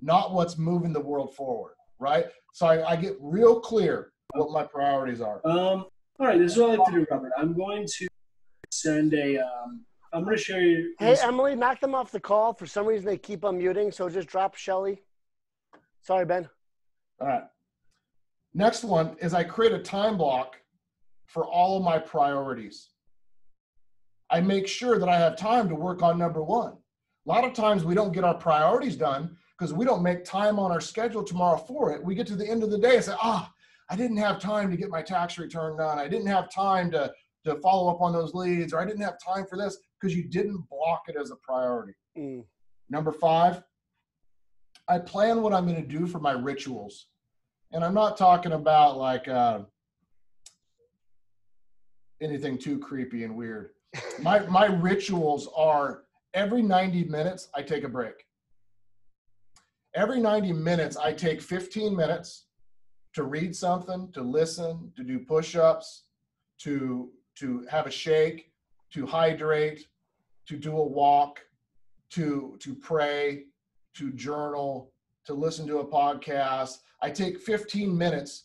not what's moving the world forward, right? So I, I get real clear what my priorities are. Um, all right, this is what I like to do, Robert. I'm going to send a. Um, I'm going to show you. Hey, Emily, knock them off the call. For some reason, they keep unmuting, so just drop Shelly. Sorry, Ben. All right. Next one is I create a time block for all of my priorities. I make sure that I have time to work on number one. A lot of times we don't get our priorities done because we don't make time on our schedule tomorrow for it. We get to the end of the day and say, ah, I didn't have time to get my tax return done. I didn't have time to, to follow up on those leads, or I didn't have time for this because you didn't block it as a priority. Mm. Number five, I plan what I'm going to do for my rituals. And I'm not talking about like uh, anything too creepy and weird. My, my rituals are every 90 minutes, I take a break. Every 90 minutes, I take 15 minutes to read something, to listen, to do push ups, to, to have a shake, to hydrate, to do a walk, to, to pray, to journal, to listen to a podcast. I take 15 minutes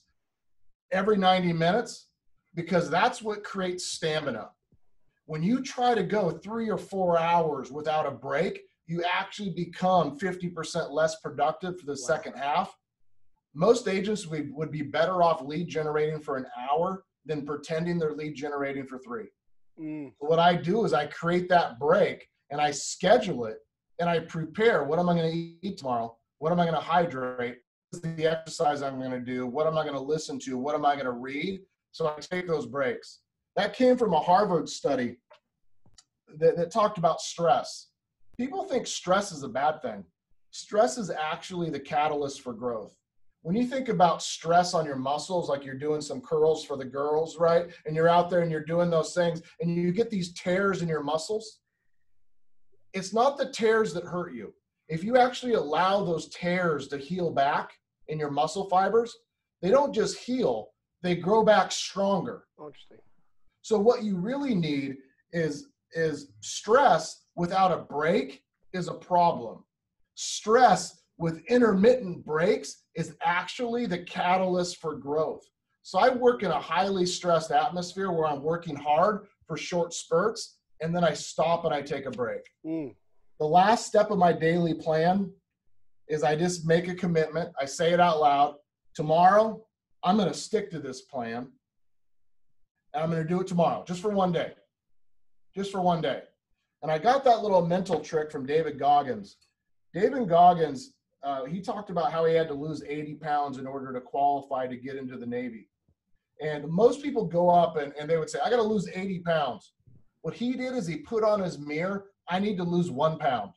every 90 minutes because that's what creates stamina. When you try to go three or four hours without a break, you actually become 50% less productive for the wow. second half. Most agents would, would be better off lead generating for an hour than pretending they're lead generating for three. Mm. So what I do is I create that break and I schedule it and I prepare what am I going to eat tomorrow? What am I going to hydrate? the exercise I'm going to do? What am I going to listen to? What am I going to read? So I take those breaks. That came from a Harvard study that, that talked about stress. People think stress is a bad thing. Stress is actually the catalyst for growth. When you think about stress on your muscles, like you're doing some curls for the girls, right? And you're out there and you're doing those things, and you get these tears in your muscles, it's not the tears that hurt you. If you actually allow those tears to heal back in your muscle fibers, they don't just heal, they grow back stronger. Interesting. So what you really need is is stress without a break is a problem. Stress with intermittent breaks is actually the catalyst for growth. So I work in a highly stressed atmosphere where I'm working hard for short spurts and then I stop and I take a break. Mm. The last step of my daily plan is I just make a commitment. I say it out loud. Tomorrow, I'm going to stick to this plan. And I'm going to do it tomorrow, just for one day. Just for one day. And I got that little mental trick from David Goggins. David Goggins, uh, he talked about how he had to lose 80 pounds in order to qualify to get into the Navy. And most people go up and, and they would say, I got to lose 80 pounds. What he did is he put on his mirror, I need to lose one pound.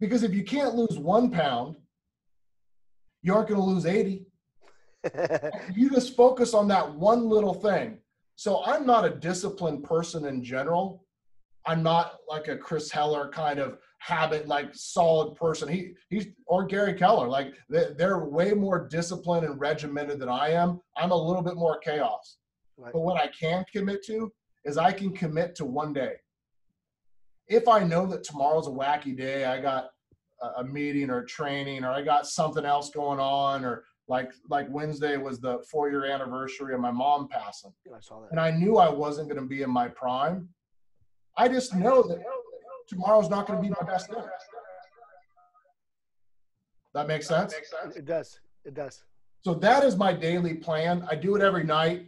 Because if you can't lose one pound, you aren't going to lose 80. you just focus on that one little thing. So I'm not a disciplined person in general. I'm not like a Chris Heller kind of habit, like solid person. He he's or Gary Keller, like they're way more disciplined and regimented than I am. I'm a little bit more chaos. Right. But what I can commit to is I can commit to one day. If I know that tomorrow's a wacky day, I got a meeting or training or I got something else going on or like like Wednesday was the four year anniversary of my mom passing. I saw that. And I knew I wasn't going to be in my prime. I just know that tomorrow's not going to be my best day. That makes sense? It does. It does. So that is my daily plan. I do it every night.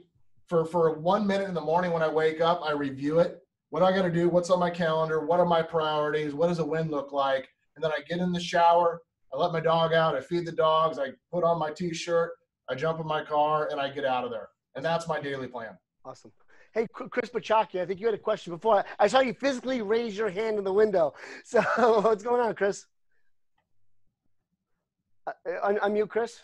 For for one minute in the morning when I wake up, I review it. What do I got to do? What's on my calendar? What are my priorities? What does a win look like? And then I get in the shower I let my dog out. I feed the dogs. I put on my t-shirt. I jump in my car and I get out of there. And that's my daily plan. Awesome. Hey, Chris Pachaki, I think you had a question before. I saw you physically raise your hand in the window. So what's going on, Chris? Uh, un- unmute, Chris.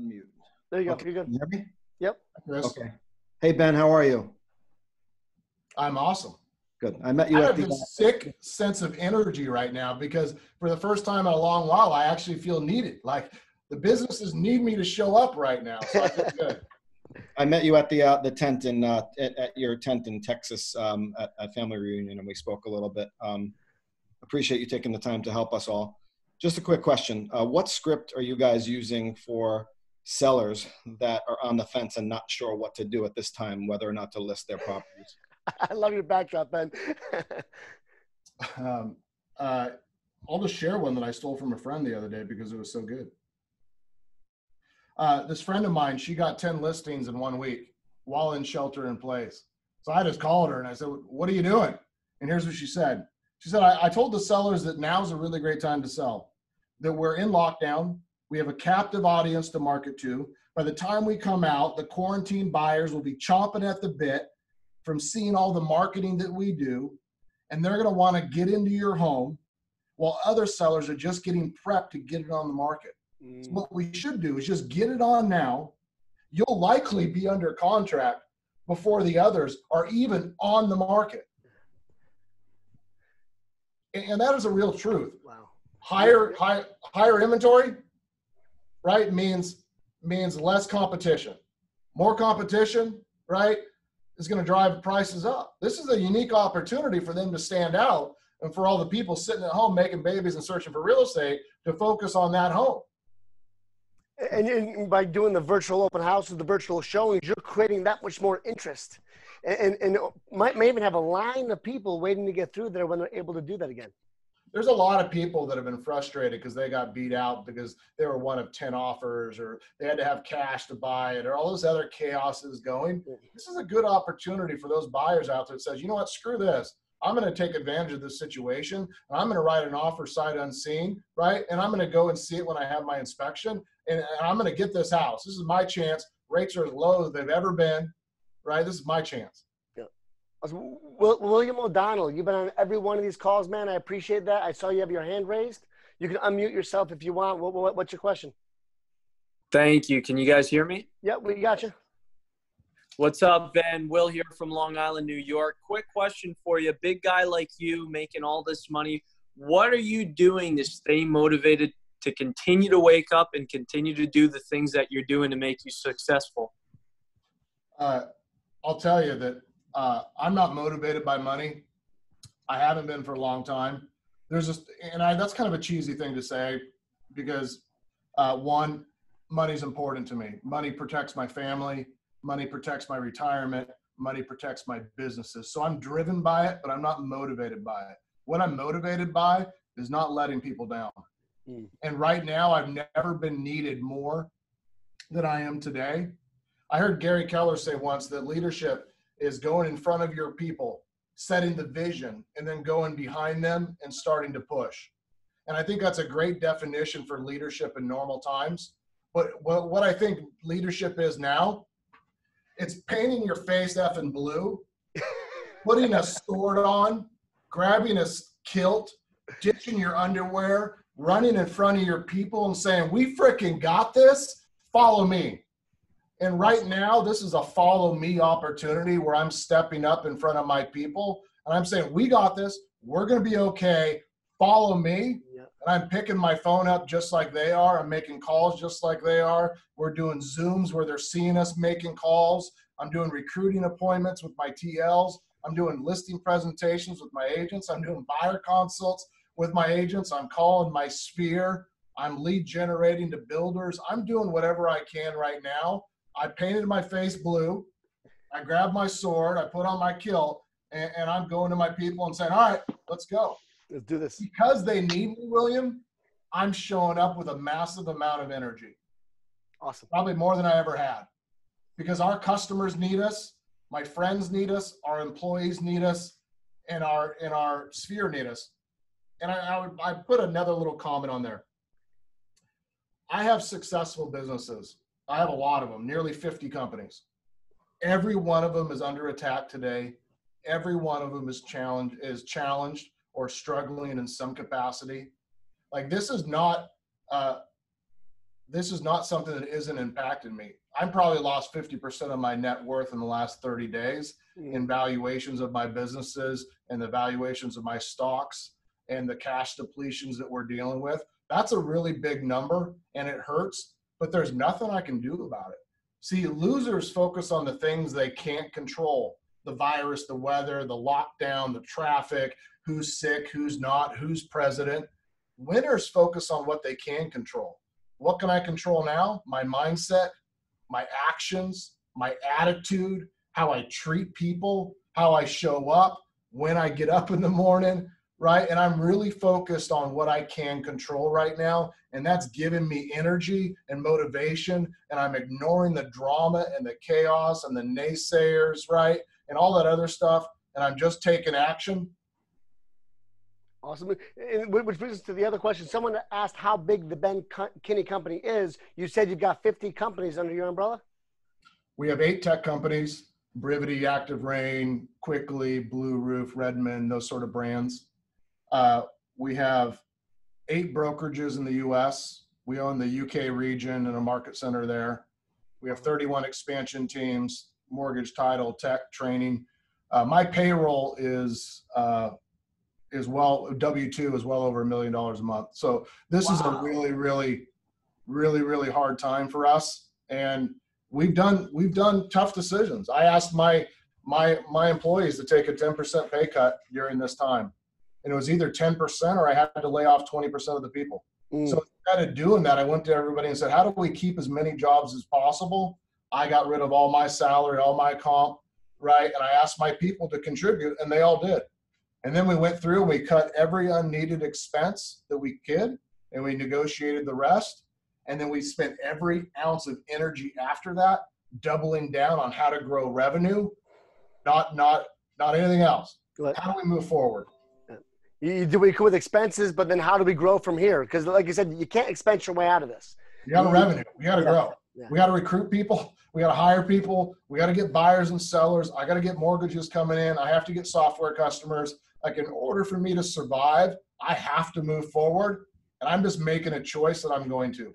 Unmute. There you go. Okay. You're good. You hear me? Yep. Chris. Okay. Hey, Ben, how are you? I'm awesome. Good. I met you I at have the. sick sense of energy right now because for the first time in a long while, I actually feel needed. Like the businesses need me to show up right now. So I feel good. I met you at the uh, the tent in uh, at, at your tent in Texas um, at, at family reunion, and we spoke a little bit. Um, appreciate you taking the time to help us all. Just a quick question: uh, What script are you guys using for sellers that are on the fence and not sure what to do at this time, whether or not to list their properties? I love your backdrop, Ben. Um, uh, I'll just share one that I stole from a friend the other day because it was so good. Uh, this friend of mine, she got 10 listings in one week while in shelter in place. So I just called her and I said, What are you doing? And here's what she said. She said, I, I told the sellers that now's a really great time to sell, that we're in lockdown. We have a captive audience to market to. By the time we come out, the quarantine buyers will be chomping at the bit from seeing all the marketing that we do. And they're going to want to get into your home while other sellers are just getting prepped to get it on the market. So what we should do is just get it on now. You'll likely be under contract before the others are even on the market. And and that is a real truth. wow. Higher, high, higher inventory, right, means means less competition. More competition, right, is going to drive prices up. This is a unique opportunity for them to stand out and for all the people sitting at home making babies and searching for real estate to focus on that home. And, by doing the virtual open houses, the virtual showings, you're creating that much more interest. And, and, and might may even have a line of people waiting to get through there when they're able to do that again. There's a lot of people that have been frustrated because they got beat out because they were one of 10 offers or they had to have cash to buy it or all this other chaos is going. Mm-hmm. This is a good opportunity for those buyers out there that says, you know what, screw this. I'm going to take advantage of this situation and I'm going to write an offer sight unseen, right? And I'm going to go and see it when I have my inspection and, and I'm going to get this house. This is my chance. Rates are as low as they've ever been, right? This is my chance. Will, William O'Donnell, you've been on every one of these calls, man. I appreciate that. I saw you have your hand raised. You can unmute yourself if you want. What, what, what's your question? Thank you. Can you guys hear me? Yep, we got you. What's up, Ben? Will here from Long Island, New York. Quick question for you. Big guy like you making all this money. What are you doing to stay motivated to continue to wake up and continue to do the things that you're doing to make you successful? Uh, I'll tell you that uh, I'm not motivated by money. I haven't been for a long time. There's just, and I, that's kind of a cheesy thing to say because uh, one, money's important to me. Money protects my family. Money protects my retirement. Money protects my businesses. So I'm driven by it, but I'm not motivated by it. What I'm motivated by is not letting people down. Mm. And right now, I've never been needed more than I am today. I heard Gary Keller say once that leadership is going in front of your people, setting the vision, and then going behind them and starting to push. And I think that's a great definition for leadership in normal times. But what, what I think leadership is now, it's painting your face effing blue, putting a sword on, grabbing a kilt, ditching your underwear, running in front of your people and saying, We freaking got this. Follow me. And right now, this is a follow me opportunity where I'm stepping up in front of my people and I'm saying, We got this. We're going to be okay. Follow me. Yeah. And I'm picking my phone up just like they are. I'm making calls just like they are. We're doing Zooms where they're seeing us making calls. I'm doing recruiting appointments with my TLs. I'm doing listing presentations with my agents. I'm doing buyer consults with my agents. I'm calling my sphere. I'm lead generating to builders. I'm doing whatever I can right now. I painted my face blue. I grabbed my sword. I put on my kilt, and, and I'm going to my people and saying, "All right, let's go." Let's do this. Because they need me, William. I'm showing up with a massive amount of energy, Awesome. probably more than I ever had, because our customers need us, my friends need us, our employees need us, and our and our sphere need us. And I, I would I put another little comment on there. I have successful businesses. I have a lot of them, nearly 50 companies. Every one of them is under attack today. Every one of them is challenged is challenged or struggling in some capacity. Like this is not uh, this is not something that isn't impacting me. I'm probably lost 50% of my net worth in the last 30 days in valuations of my businesses and the valuations of my stocks and the cash depletions that we're dealing with. That's a really big number and it hurts, but there's nothing I can do about it. See, losers focus on the things they can't control the virus, the weather, the lockdown, the traffic, who's sick, who's not, who's president. Winners focus on what they can control. What can I control now? My mindset, my actions, my attitude, how I treat people, how I show up, when I get up in the morning, right? And I'm really focused on what I can control right now. And that's giving me energy and motivation. And I'm ignoring the drama and the chaos and the naysayers, right? And all that other stuff. And I'm just taking action. Awesome. Which brings us to the other question. Someone asked how big the Ben Kinney company is. You said you've got 50 companies under your umbrella? We have eight tech companies Brivity, Active Rain, Kwkly, Blue Roof, Redmond, those sort of brands. Uh, we have eight brokerages in the US. We own the UK region and a market center there. We have 31 expansion teams, mortgage, title, tech, training. Uh, my payroll is uh, is well W two is well over a million dollars a month. So this wow. is a really, really, really, really hard time for us. And we've done we've done tough decisions. I asked my my my employees to take a 10% pay cut during this time. And it was either 10% or I had to lay off 20% of the people. Mm. So instead of doing that, I went to everybody and said, How do we keep as many jobs as possible? I got rid of all my salary, all my comp, right? And I asked my people to contribute, and they all did. And then we went through and we cut every unneeded expense that we could, and we negotiated the rest. And then we spent every ounce of energy after that doubling down on how to grow revenue, not not not anything else. How do we move forward? You, do we come with expenses, but then how do we grow from here? Because like you said, you can't expense your way out of this. You got a revenue. We got to yeah. grow. Yeah. We got to recruit people. We got to hire people. We got to get buyers and sellers. I got to get mortgages coming in. I have to get software customers. Like in order for me to survive, I have to move forward. And I'm just making a choice that I'm going to.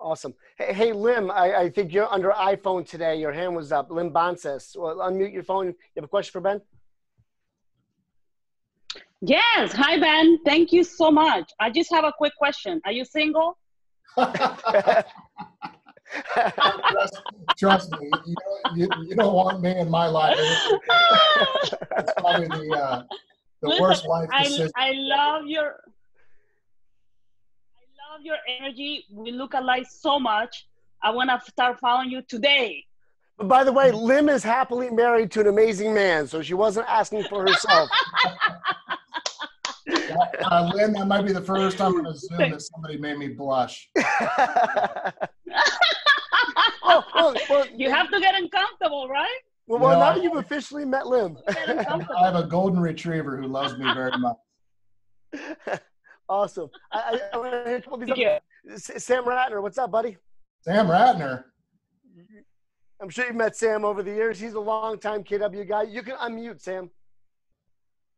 Awesome. Hey, hey Lim, I, I, think you're under iPhone today. Your hand was up. Lim Bonses. Well, unmute your phone. You have a question for Ben? Yes. Hi, Ben. Thank you so much. I just have a quick question. Are you single? trust, trust, me, you don't, you, you, don't want me in my life. It's probably the, uh, the Listen, worst life decision. I, I love your I love your energy. We look alike so much. I want to start following you today. But by the way, Lim is happily married to an amazing man, so she wasn't asking for herself. uh, Lynn, that might be the first time on a Zoom that somebody made me blush. oh, well, well, you have to get uncomfortable, right? Well, well now I, you've officially met Lim. I have a golden retriever who loves me very much. Awesome. I, I, I Thank you. Sam Ratner, what's up, buddy? Sam Ratner. I'm sure you've met Sam over the years. He's a longtime KW guy. You can unmute, Sam.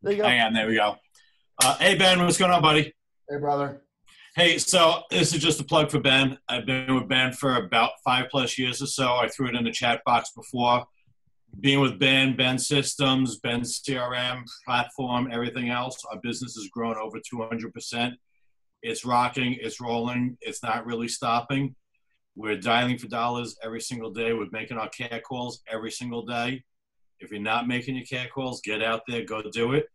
There you go. Hang on, there we go. Uh, hey, Ben, what's going on, buddy? Hey, brother. Hey, so this is just a plug for Ben. I've been with Ben for about five plus years or so. I threw it in the chat box before being with Ben, Ben Systems, Ben CRM platform, everything else, our business has grown over 200%. It's rocking, it's rolling, it's not really stopping. We're dialing for dollars every single day. We're making our care calls every single day. If you're not making your care calls, get out there, go do it.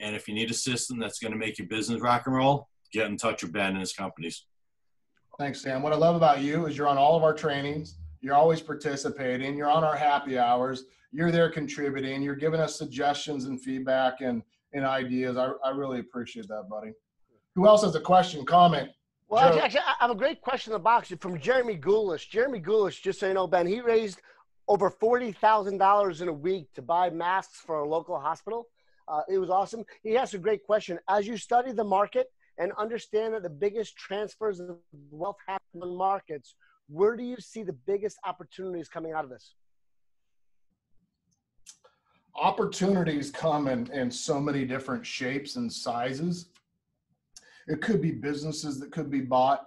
And if you need a system that's going to make your business rock and roll, get in touch with Ben and his companies. Thanks, Sam. What I love about you is you're on all of our trainings. You're always participating. You're on our happy hours you're there contributing. You're giving us suggestions and feedback and, and ideas. I, I really appreciate that, buddy. Who else has a question, comment? Well, actually, actually, I have a great question in the box from Jeremy Goulish. Jeremy Goulish, just so you know, Ben, he raised over $40,000 in a week to buy masks for a local hospital. Uh, it was awesome. He asked a great question. As you study the market and understand that the biggest transfers of wealth happen in markets, where do you see the biggest opportunities coming out of this? opportunities come in, in so many different shapes and sizes. It could be businesses that could be bought.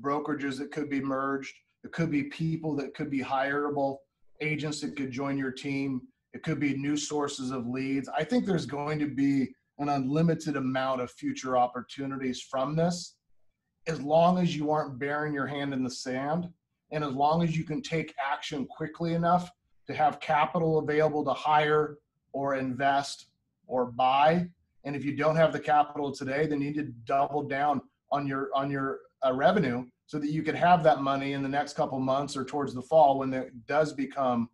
brokerages that could be merged. It could be people that could be hireable, agents that could join your team. It could be new sources of leads. I think there's going to be an unlimited amount of future opportunities from this as long as you aren't burying your hand in the sand and as long as you can take action quickly enough to have capital available to hire or invest or buy and if you don't have the capital today then you need to double down on your on your uh, revenue so that you can have that money in the next couple months or towards the fall when it does become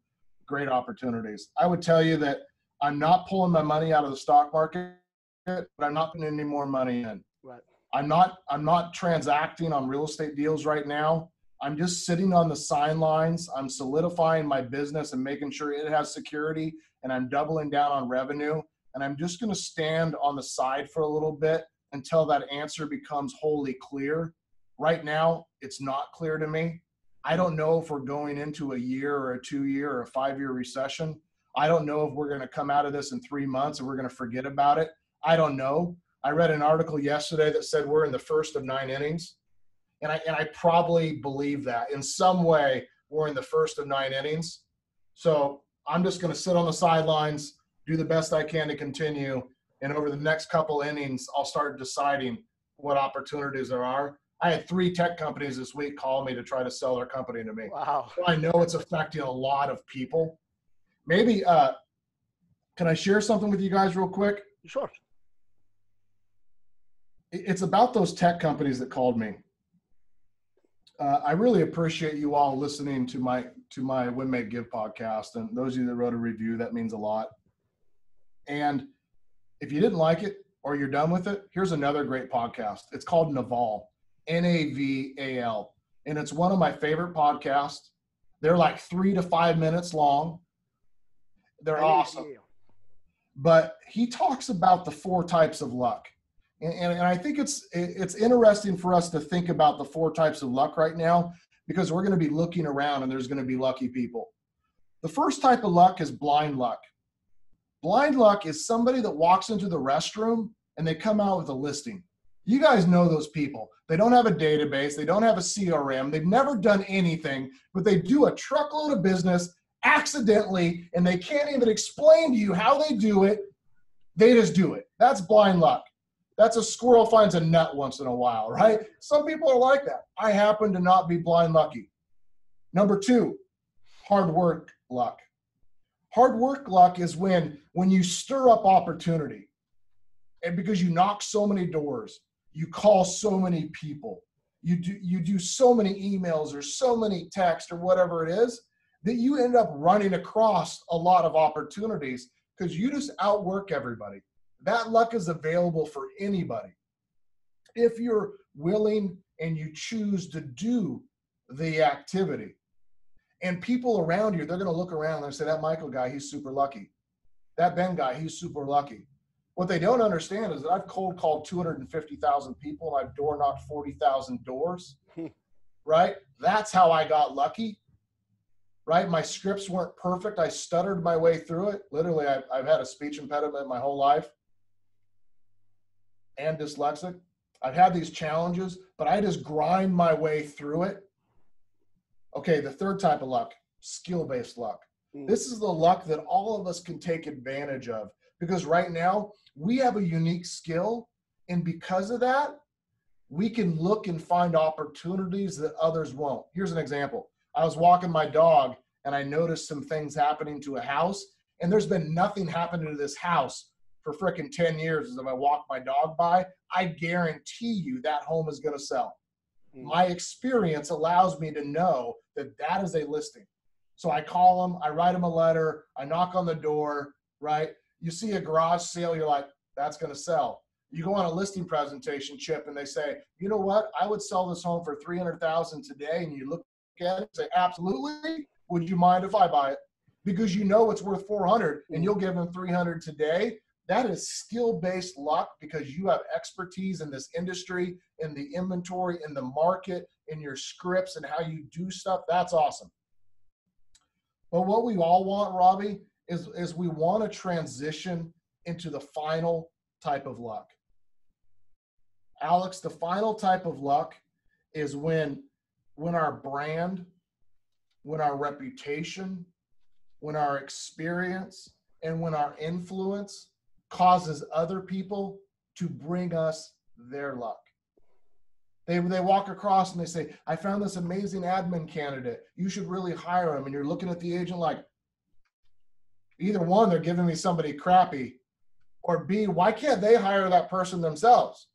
great opportunities. I would tell you that i'm not pulling my money out of the stock market but i'm not putting any more money in. Right. i'm not i'm not transacting on real estate deals right now. I'm just sitting on the sidelines i'm solidifying my business and making sure it has security and i'm doubling down on revenue. And i'm just going to stand on the side for a little bit until that answer becomes wholly clear. Right now it's not clear to me i don't know if we're going into a year or a two year or a five year recession. I don't know if we're going to come out of this in three months and we're going to forget about it. I don't know. I read an article yesterday that said we're in the first of nine innings and i and i probably believe that. In some way we're in the first of nine innings. So i'm just going to sit on the sidelines do the best i can to continue and over the next couple innings i'll start deciding what opportunities there are I had three tech companies this week call me to try to sell their company to me. Wow. So I know it's affecting a lot of people. Maybe, uh, can I share something with you guys real quick? Sure. It's about those tech companies that called me. Uh, I really appreciate you all listening to my to my Win Make Give podcast, and those of you that wrote a review, that means a lot. And if you didn't like it or you're done with it, here's another great podcast. It's called Naval, N A V A L, and it's one of my favorite podcasts. They're like three to five minutes long. They're awesome. but he talks about the four types of luck. And, and, and i think it's it's interesting for us to think about the four types of luck right now because we're going to be looking around and there's going to be lucky people. The first type of luck is blind luck. Blind luck is somebody that walks into the restroom and they come out with a listing. You guys know those people they don't have a database they don't have a crm they've never done anything but they do a truckload of business accidentally and they can't even explain to you how they do it. They just do it. That's blind luck. That's a squirrel finds a nut once in a while, right? Some people are like that. I happen to not be blind lucky. Number two, hard work luck. Hard work luck is when when you stir up opportunity and because you knock so many doors, you call so many people, you do you do so many emails or so many texts or whatever it is that you end up running across a lot of opportunities because you just outwork everybody. That luck is available for anybody. If you're willing and you choose to do the activity. And people around you, they're going to look around and say, that Michael guy, he's super lucky. That Ben guy, he's super lucky. What they don't understand is that I've cold called 250,000 people and I've door knocked 40,000 doors, right? That's how I got lucky right? My scripts weren't perfect. I stuttered my way through it. Literally, I've, I've had a speech impediment my whole life and dyslexic. I've had these challenges, but I just grind my way through it. Okay, the third type of luck, skill based luck. Mm. This is the luck that all of us can take advantage of because right now we have a unique skill. And because of that, we can look and find opportunities that others won't. Here's an example I was walking my dog and I noticed some things happening to a house, and there's been nothing happening to this house for frickin' 10 years. As if I walk my dog by, I guarantee you that home is going to sell. Mm. My experience allows me to know that that is a listing. So I call them, I write them a letter, I knock on the door, right? You see a garage sale, you're like, that's going to sell. You go on a listing presentation, Chip, and they say, you know what? I would sell this home for 300,000 today. And you look at it and say, absolutely. Would you mind if I buy it? Because you know it's worth 400 and you'll give them 300 today. That is skill based luck because you have expertise in this industry, in the inventory, in the market, in your scripts, and how you do stuff. That's awesome. But what we all want, Robbie, is, is we want to transition into the final type of luck. Alex, the final type of luck is when when our brand, when our reputation, when our experience, and when our influence causes other people to bring us their luck. They, they walk across and they say, I found this amazing admin candidate. You should really hire him. And you're looking at the agent like, either one, they're giving me somebody crappy, or B, why can't they hire that person themselves?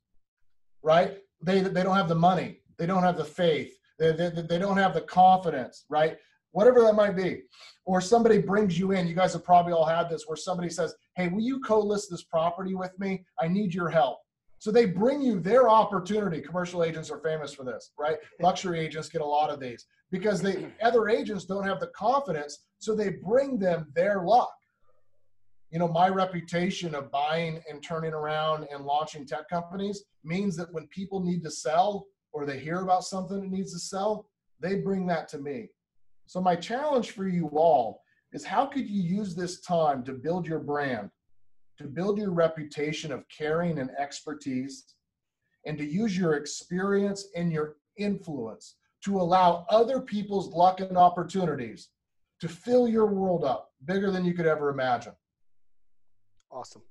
Right? They, they don't have the money, they don't have the faith, they, they, they don't have the confidence, right? Whatever that might be. Or somebody brings you in, you guys have probably all had this, where somebody says, Hey, will you co list this property with me? I need your help. So they bring you their opportunity. Commercial agents are famous for this, right? Luxury agents get a lot of these because the other agents don't have the confidence, so they bring them their luck. You know, my reputation of buying and turning around and launching tech companies means that when people need to sell or they hear about something that needs to sell, they bring that to me. So my challenge for you all is how could you use this time to build your brand to build your reputation of caring and expertise, and to use your experience and your influence to allow other people's luck and opportunities to fill your world up bigger than you could ever imagine. Awesome.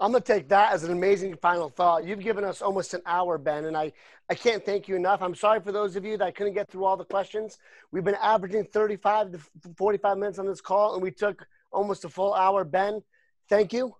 I'm going to take that as an amazing final thought. You've given us almost an hour, Ben, and I, I can't thank you enough. I'm sorry for those of you that couldn't get through all the questions. We've been averaging 35 to 45 minutes on this call, and we took almost a full hour. Ben, thank you.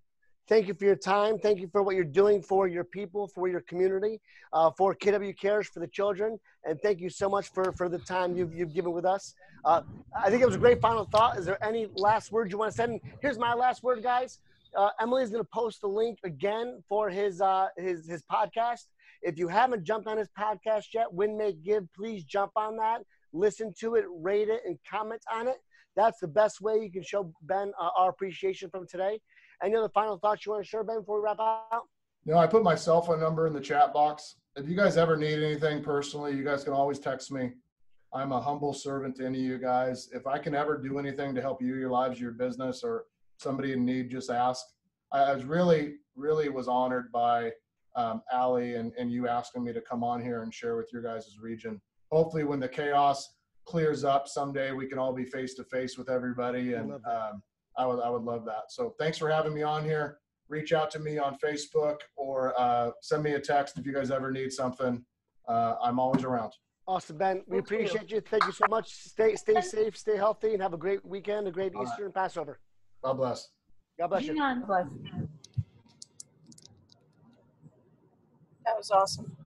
Thank you for your time. Thank you for what you're doing for your people, for your community, uh, for KW Cares, for the children. And thank you so much for, for the time you've, you've given with us. Uh, I think it was a great final thought. Is there any last words you want to send? Here's my last word, guys. Uh, Emily's going to post the link again for his, uh, his, his podcast. If you haven't jumped on his podcast yet, Win, Make, Give, please jump on that. Listen to it, rate it, and comment on it. That's the best way you can show Ben uh, our appreciation from today. Any other final thoughts you want to share, Ben, before we wrap out? No, I put my cell phone number in the chat box. If you guys ever need anything personally, you guys can always text me. I'm a humble servant to any of you guys. If I can ever do anything to help you, your lives, your business, or somebody in need, just ask. I was really, really was honored by um, Allie and, and you asking me to come on here and share with your guys' region. Hopefully, when the chaos clears up someday, we can all be face to face with everybody and um, I would I would love that. So thanks for having me on here. Reach out to me on Facebook or uh, send me a text if you guys ever need something. Uh, I'm always around. Awesome, Ben. We appreciate you. Thank you so much. Stay stay safe, stay healthy, and have a great weekend, a great Easter and Passover. God bless. God bless you. That was awesome.